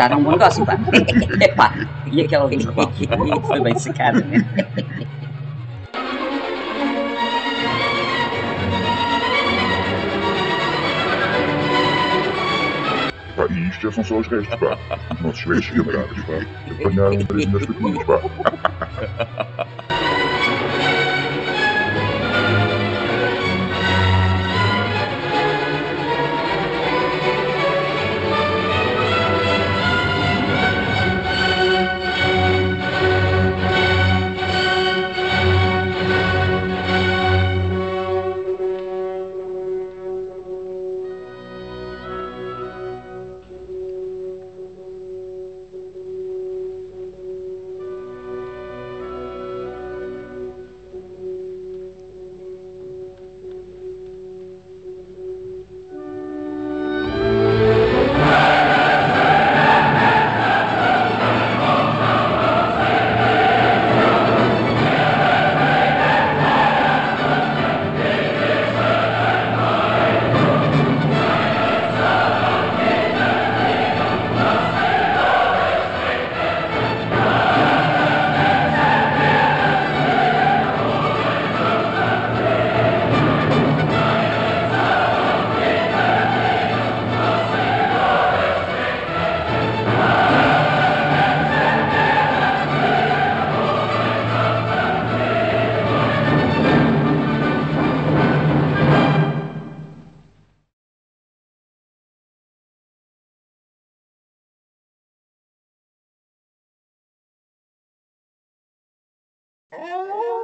Está um negócio, pá. Epá, e aquela e foi bem secada. Pá, e isto já são só os restos, pá. Os nossos velhos camaradas, pá. Apanharam três nas fatias, pá. Oh!